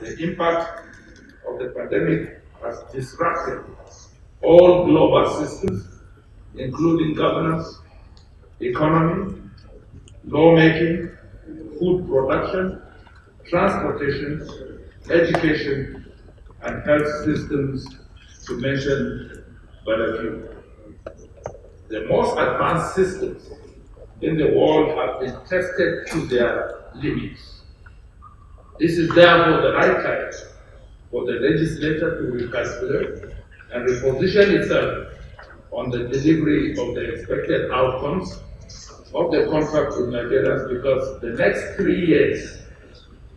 the impact of the pandemic has disrupted all global systems, including governance, economy, lawmaking, food production, transportation, education, and health systems, to mention but a few. The most advanced systems in the world have been tested to their limits. This is therefore the right time for the legislature to recalculate and reposition itself on the delivery of the expected outcomes of the contract with Nigerians because the next three years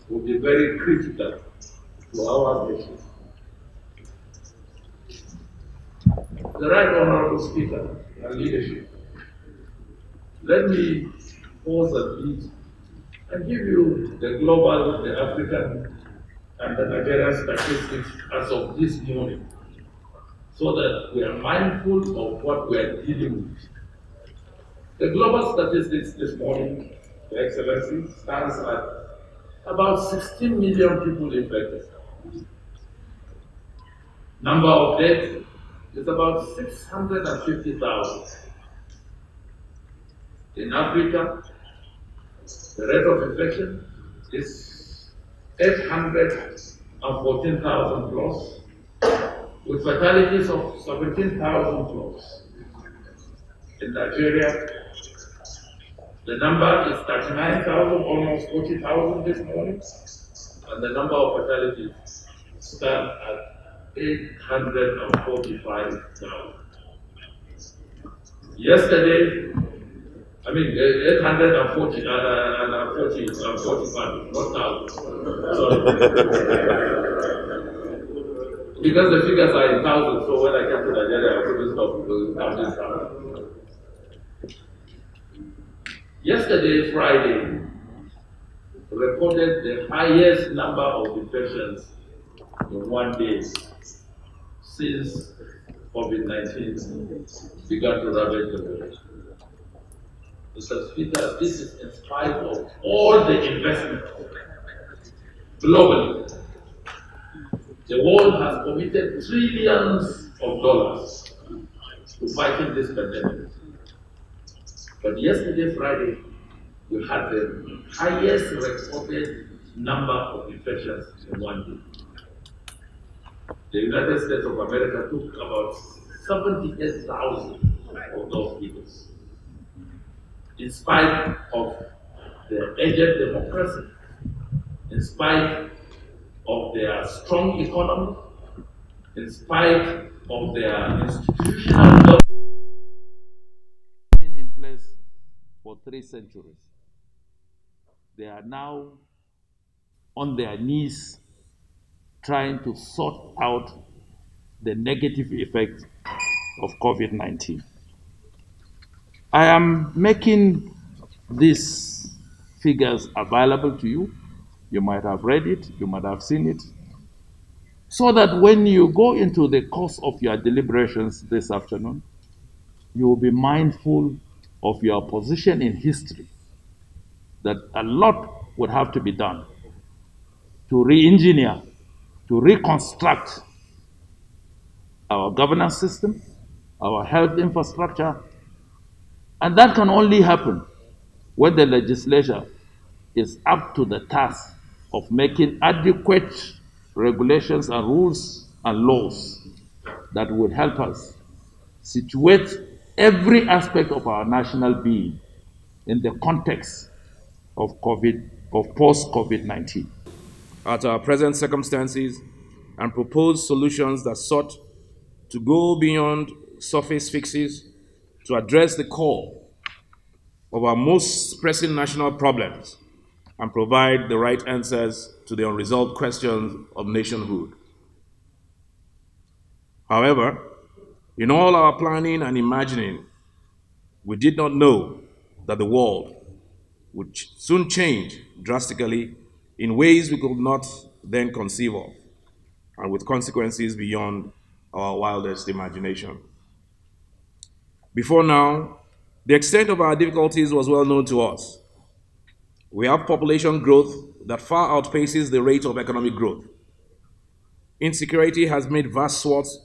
will be very critical to our nation. The Right Honorable Speaker and leadership, let me pause a bit and give you the global, the African, and the Nigerian statistics as of this morning so that we are mindful of what we are dealing with. The global statistics this morning, Your Excellency, stands at about 16 million people infected. Number of deaths is about 650,000. In Africa, the rate of infection is 814,000 plus, with fatalities of 17,000 plus. In Nigeria, the number is 39,000, almost 40,000 this morning, and the number of fatalities stand at 845,000. Yesterday, I mean, 840, uh, uh, 40, uh, 45, not because the figures are in thousands, so when I came to Nigeria, I couldn't stop because. Yesterday, Friday, recorded the highest number of infections in one day since COVID-19 began to ravage the world. Mr. Speaker, this is in spite of all the investment globally. The world has committed trillions of dollars to fighting this pandemic. But yesterday, Friday, we had the highest recorded number of infections in one day. The United States of America took about 78,000 of those in spite of the aged democracy, in spite of their strong economy, in spite of their institutional been in place for three centuries. They are now on their knees trying to sort out the negative effects of COVID 19. I am making these figures available to you. You might have read it, you might have seen it, so that when you go into the course of your deliberations this afternoon, you will be mindful of your position in history, that a lot would have to be done to re engineer, to reconstruct our governance system, our health infrastructure, and that can only happen when the legislature is up to the task of making adequate regulations and rules and laws that would help us situate every aspect of our national being in the context of COVID, of post COVID 19. At our present circumstances, and propose solutions that sought to go beyond surface fixes to address the core of our most pressing national problems and provide the right answers to the unresolved questions of nationhood. However, in all our planning and imagining, we did not know that the world would soon change drastically in ways we could not then conceive of, and with consequences beyond our wildest imagination. Before now, the extent of our difficulties was well known to us. We have population growth that far outpaces the rate of economic growth. Insecurity has made vast swaths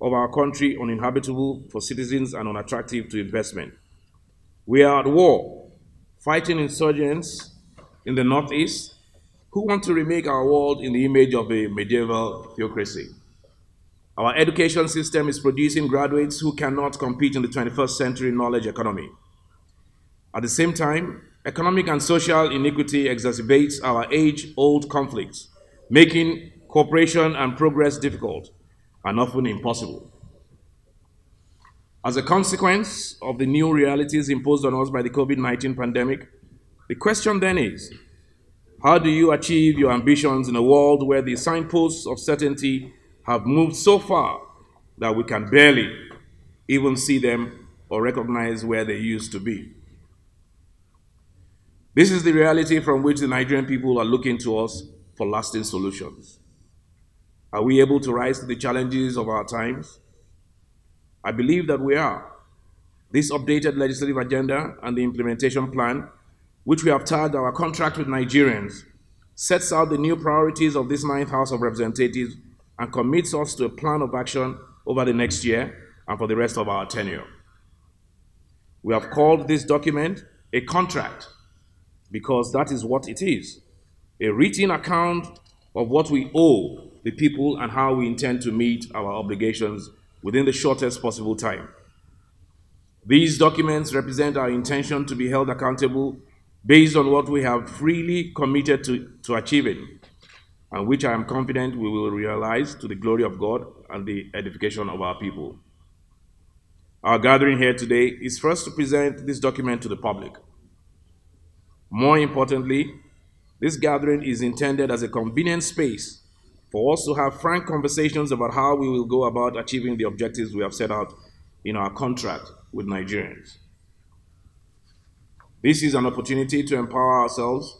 of our country uninhabitable for citizens and unattractive to investment. We are at war, fighting insurgents in the northeast who want to remake our world in the image of a medieval theocracy. Our education system is producing graduates who cannot compete in the 21st century knowledge economy. At the same time, economic and social inequity exacerbates our age old conflicts, making cooperation and progress difficult and often impossible. As a consequence of the new realities imposed on us by the COVID 19 pandemic, the question then is how do you achieve your ambitions in a world where the signposts of certainty have moved so far that we can barely even see them or recognize where they used to be? This is the reality from which the Nigerian people are looking to us for lasting solutions. Are we able to rise to the challenges of our times? I believe that we are. This updated legislative agenda and the implementation plan, which we have tagged our contract with Nigerians, sets out the new priorities of this ninth House of Representatives and commits us to a plan of action over the next year and for the rest of our tenure. We have called this document a contract because that is what it is a written account of what we owe the people and how we intend to meet our obligations within the shortest possible time. These documents represent our intention to be held accountable based on what we have freely committed to, to achieving, and which I am confident we will realize to the glory of God and the edification of our people. Our gathering here today is first to present this document to the public. More importantly, this gathering is intended as a convenient space for us to have frank conversations about how we will go about achieving the objectives we have set out in our contract with Nigerians. This is an opportunity to empower ourselves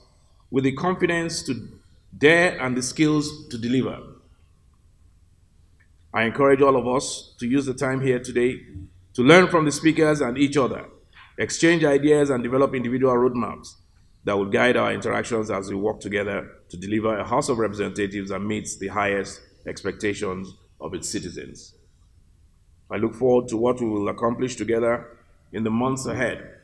with the confidence to dare and the skills to deliver. I encourage all of us to use the time here today to learn from the speakers and each other, exchange ideas, and develop individual roadmaps that will guide our interactions as we work together to deliver a House of Representatives that meets the highest expectations of its citizens. I look forward to what we will accomplish together in the months ahead